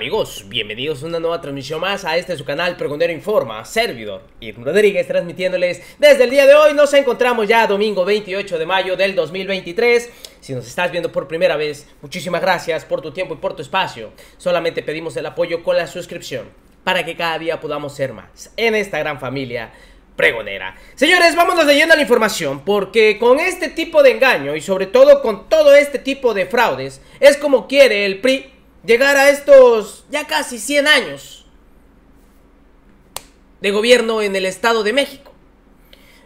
Amigos, bienvenidos a una nueva transmisión más a este su canal Pregonero Informa, servidor y Rodríguez transmitiéndoles desde el día de hoy. Nos encontramos ya domingo 28 de mayo del 2023. Si nos estás viendo por primera vez, muchísimas gracias por tu tiempo y por tu espacio. Solamente pedimos el apoyo con la suscripción para que cada día podamos ser más en esta gran familia pregonera. Señores, vámonos leyendo la información porque con este tipo de engaño y sobre todo con todo este tipo de fraudes es como quiere el PRI llegar a estos ya casi 100 años de gobierno en el Estado de México.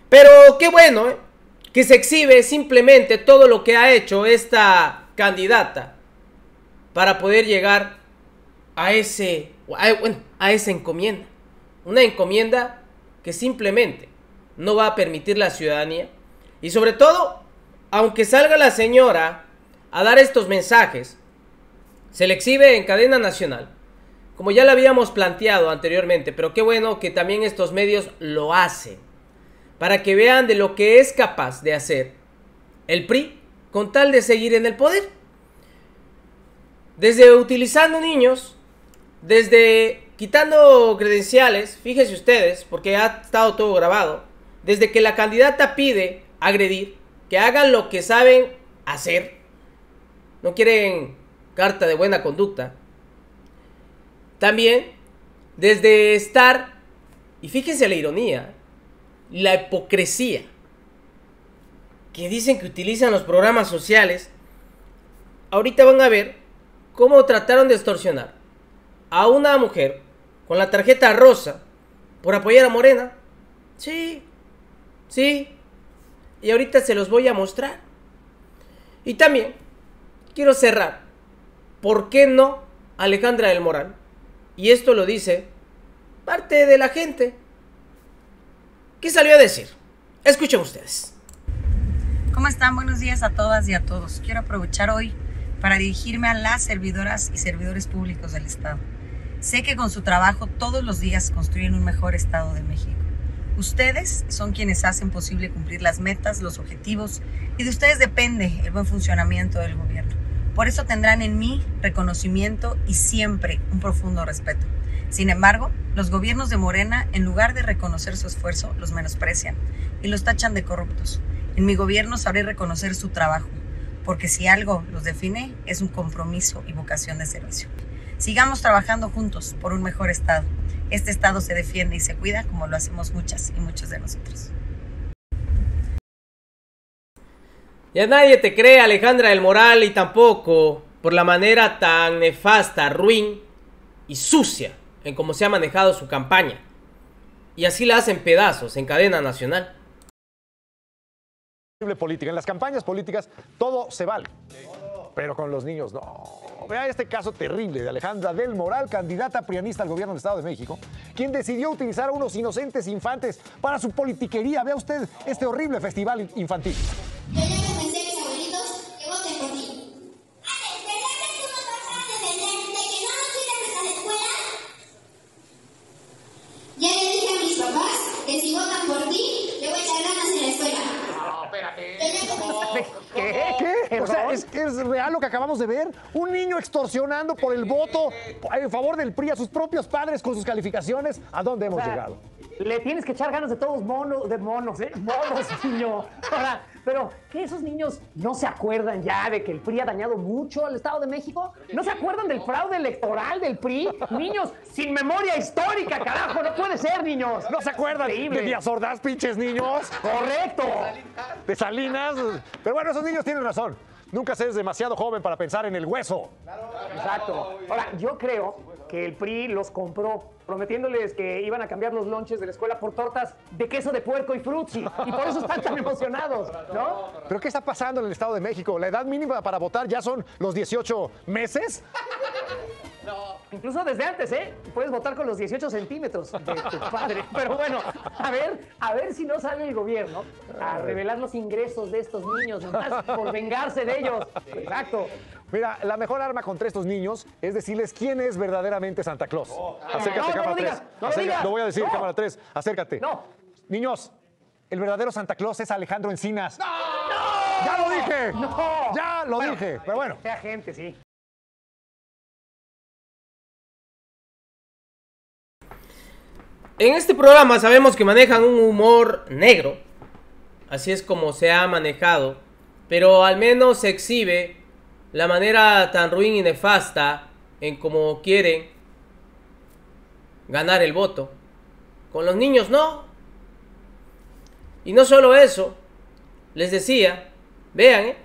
Pero qué bueno ¿eh? que se exhibe simplemente todo lo que ha hecho esta candidata para poder llegar a ese a, esa encomienda. Una encomienda que simplemente no va a permitir la ciudadanía. Y sobre todo, aunque salga la señora a dar estos mensajes, se le exhibe en cadena nacional, como ya lo habíamos planteado anteriormente, pero qué bueno que también estos medios lo hacen, para que vean de lo que es capaz de hacer el PRI con tal de seguir en el poder. Desde utilizando niños, desde quitando credenciales, fíjense ustedes, porque ha estado todo grabado, desde que la candidata pide agredir, que hagan lo que saben hacer, no quieren carta de buena conducta. También, desde estar, y fíjense la ironía, la hipocresía, que dicen que utilizan los programas sociales, ahorita van a ver cómo trataron de extorsionar a una mujer con la tarjeta rosa por apoyar a Morena. Sí, sí. Y ahorita se los voy a mostrar. Y también quiero cerrar ¿por qué no Alejandra del Moral? Y esto lo dice parte de la gente. ¿Qué salió a decir? Escuchen ustedes. ¿Cómo están? Buenos días a todas y a todos. Quiero aprovechar hoy para dirigirme a las servidoras y servidores públicos del Estado. Sé que con su trabajo todos los días construyen un mejor Estado de México. Ustedes son quienes hacen posible cumplir las metas, los objetivos y de ustedes depende el buen funcionamiento del gobierno. Por eso tendrán en mí reconocimiento y siempre un profundo respeto. Sin embargo, los gobiernos de Morena, en lugar de reconocer su esfuerzo, los menosprecian y los tachan de corruptos. En mi gobierno sabré reconocer su trabajo, porque si algo los define es un compromiso y vocación de servicio. Sigamos trabajando juntos por un mejor Estado. Este Estado se defiende y se cuida como lo hacemos muchas y muchos de nosotros. Ya nadie te cree, Alejandra del Moral, y tampoco por la manera tan nefasta, ruin y sucia en cómo se ha manejado su campaña. Y así la hacen pedazos en cadena nacional. Política. En las campañas políticas todo se vale. Pero con los niños no. Vea este caso terrible de Alejandra del Moral, candidata prianista al gobierno del Estado de México, quien decidió utilizar a unos inocentes infantes para su politiquería. Vea usted este horrible festival infantil. ¿Qué? O sea, ¿es, ¿es real lo que acabamos de ver? Un niño extorsionando por el voto en favor del PRI a sus propios padres con sus calificaciones. ¿A dónde hemos llegado? Le tienes que echar ganas de todos monos, de monos, ¿eh? Monos, niño. Ahora, pero, ¿qué esos niños no se acuerdan ya de que el PRI ha dañado mucho al Estado de México? ¿No se acuerdan del fraude electoral del PRI? Niños sin memoria histórica, carajo, no puede ser, niños. ¿No se acuerdan Increíble. de Díaz Ordaz, pinches niños? Correcto. De Salinas. Pero bueno, esos niños tienen razón. Nunca se es demasiado joven para pensar en el hueso. Exacto. Ahora, yo creo que el PRI los compró prometiéndoles que iban a cambiar los lonches de la escuela por tortas de queso de puerco y frutzi. Y por eso están tan emocionados, ¿no? ¿Pero qué está pasando en el Estado de México? ¿La edad mínima para votar ya son los 18 meses? Incluso desde antes, ¿eh? Puedes votar con los 18 centímetros de tu padre. Pero bueno, a ver, a ver si no sale el gobierno a revelar los ingresos de estos niños, nomás por vengarse de ellos. Exacto. Mira, la mejor arma contra estos niños es decirles quién es verdaderamente Santa Claus. Acércate, No, no cámara lo 3. digas, no lo digas. Lo voy a decir, No. cámara 3. Acércate. No. Niños, el verdadero Santa Claus es Alejandro Encinas. ¡Ya lo dije! No. ¡Ya lo Bueno, dije! Pero bueno, Sea gente, sí. En este programa sabemos que manejan un humor negro, así es como se ha manejado, pero al menos se exhibe la manera tan ruin y nefasta en cómo quieren ganar el voto. Con los niños no. Y no solo eso, les decía, vean, ¿eh?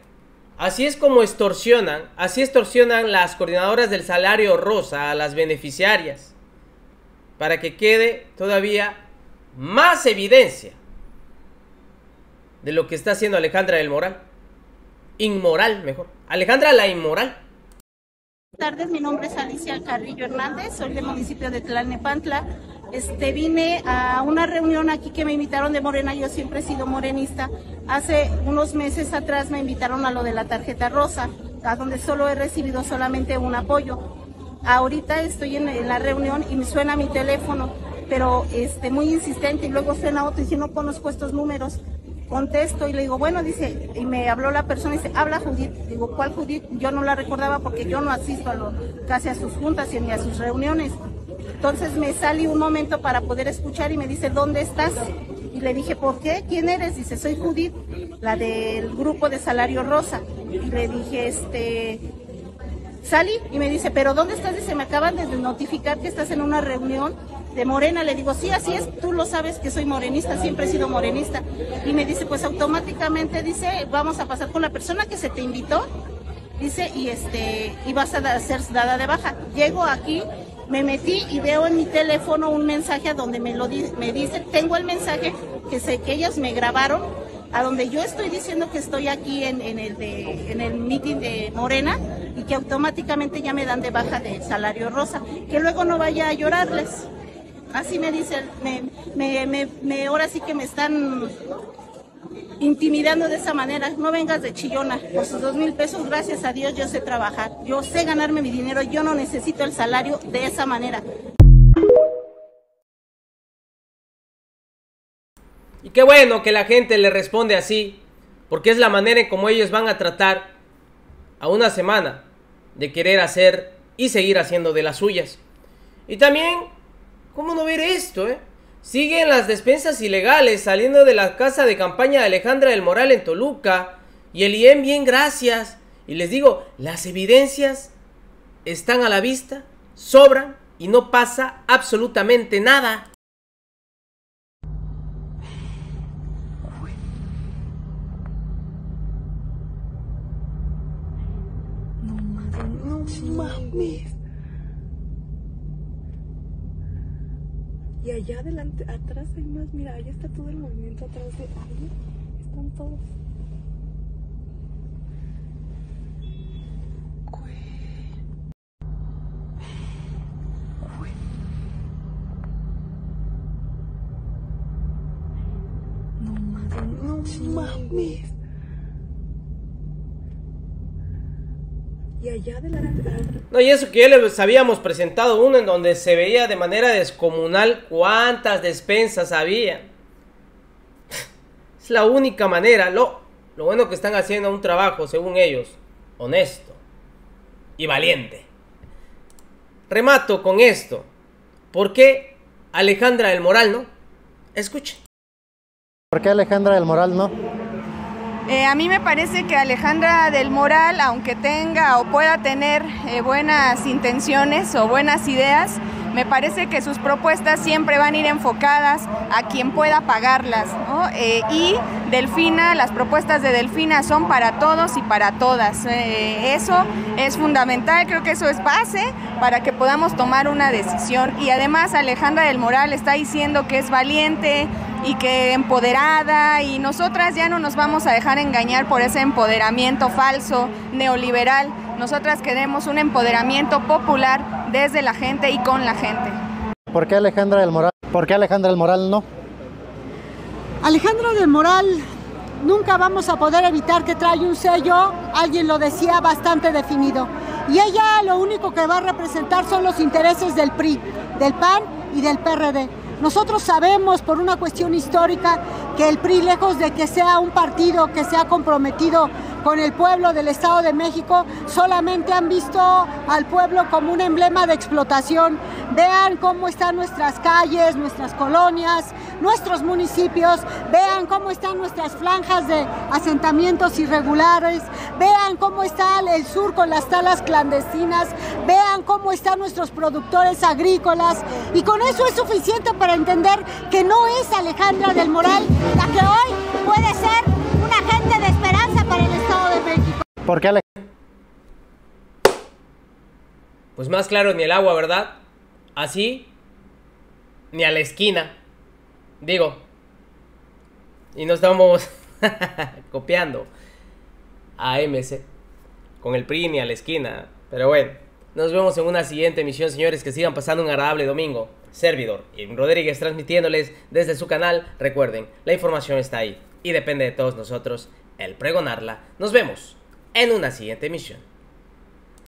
así es como extorsionan, así extorsionan las coordinadoras del salario rosa a las beneficiarias, para que quede todavía más evidencia de lo que está haciendo Alejandra del Moral. Inmoral, mejor. Alejandra la inmoral. Buenas tardes, mi nombre es Alicia Carrillo Hernández, soy del municipio de Tlalnepantla. Este, vine a una reunión aquí que me invitaron de Morena, yo siempre he sido morenista. Hace unos meses atrás me invitaron a lo de la tarjeta rosa, a donde solo he recibido solamente un apoyo. Ahorita estoy en, la reunión y me suena mi teléfono, pero este, muy insistente y luego suena otro y si no conozco estos números contesto y le digo, bueno, dice, y me habló la persona y dice, habla Judith. Digo, ¿cuál Judith? Yo no la recordaba porque yo no asisto a casi a sus juntas ni a sus reuniones. Entonces me salí un momento para poder escuchar y me dice, ¿dónde estás? Y le dije, ¿por qué? ¿Quién eres? Dice, soy Judith, la del grupo de Salario Rosa. Y le dije, este, salí y me dice, ¿pero dónde estás? Dice, me acaban de notificar que estás en una reunión de Morena. Le digo, sí, así es, tú lo sabes que soy morenista, siempre he sido morenista. Y me dice, pues automáticamente dice, vamos a pasar con la persona que se te invitó, dice, y este, y vas a ser dada de baja. Llego aquí, me metí y veo en mi teléfono un mensaje donde me lo me dice, tengo el mensaje que sé que ellas me grabaron, a donde yo estoy diciendo que estoy aquí en, el de, en el meeting de Morena y que automáticamente ya me dan de baja de salario rosa, que luego no vaya a llorarles. Así me dicen, me, me, me, ahora sí que me están intimidando de esa manera. No vengas de chillona. Por sus dos mil pesos, gracias a Dios, yo sé trabajar. Yo sé ganarme mi dinero. Yo no necesito el salario de esa manera. Y qué bueno que la gente le responde así, porque es la manera en cómo ellos van a tratar a una semana de querer hacer y seguir haciendo de las suyas. Y también ¿Cómo no ver esto, eh? Siguen las despensas ilegales saliendo de la casa de campaña de Alejandra del Moral en Toluca. Y el IEM bien gracias. Y les digo, las evidencias están a la vista, sobran y no pasa absolutamente nada. Mames. Y allá adelante, atrás hay más, mira, ahí está todo el movimiento atrás de ahí. Están todos. No mames, no mames. Y allá adelante. No, y eso que ya les habíamos presentado uno en donde se veía de manera descomunal cuántas despensas había. Es la única manera. Lo, lo bueno que están haciendo un trabajo, según ellos, honesto y valiente. Remato con esto. ¿Por qué Alejandra del Moral no? Escuchen. ¿Por qué Alejandra del Moral no? Eh, a mí me parece que Alejandra del Moral, aunque tenga o pueda tener eh, buenas intenciones o buenas ideas, me parece que sus propuestas siempre van a ir enfocadas a quien pueda pagarlas. Eh, y Delfina, las propuestas de Delfina son para todos y para todas. eso es fundamental, creo que eso es base para que podamos tomar una decisión. Y además Alejandra del Moral está diciendo que es valiente, y que empoderada y nosotras ya no nos vamos a dejar engañar por ese empoderamiento falso, neoliberal. Nosotras queremos un empoderamiento popular desde la gente y con la gente. ¿Por qué Alejandra del Moral? ¿Por qué Alejandra del Moral no? Alejandra del Moral nunca vamos a poder evitar que trae un sello, alguien lo decía, bastante definido. Y ella lo único que va a representar son los intereses del PRI, del PAN y del PRD. Nosotros sabemos por una cuestión histórica que el PRI, lejos de que sea un partido que se ha comprometido con el pueblo del Estado de México, solamente han visto al pueblo como un emblema de explotación vean cómo están nuestras calles, nuestras colonias, nuestros municipios, vean cómo están nuestras franjas de asentamientos irregulares, vean cómo está el sur con las talas clandestinas, vean cómo están nuestros productores agrícolas y con eso es suficiente para entender que no es Alejandra del Moral la que hoy puede ser un agente de esperanza para el Estado de México. ¿Por qué Alejandra? Pues más claro ni el agua, ¿verdad? Así, ni a la esquina. Digo. Y no estamos copiando a MC con el PRI ni a la esquina. Pero bueno, nos vemos en una siguiente emisión, señores. Que sigan pasando un agradable domingo. Servidor y Rodríguez transmitiéndoles desde su canal. Recuerden, la información está ahí y depende de todos nosotros el pregonarla. Nos vemos en una siguiente emisión.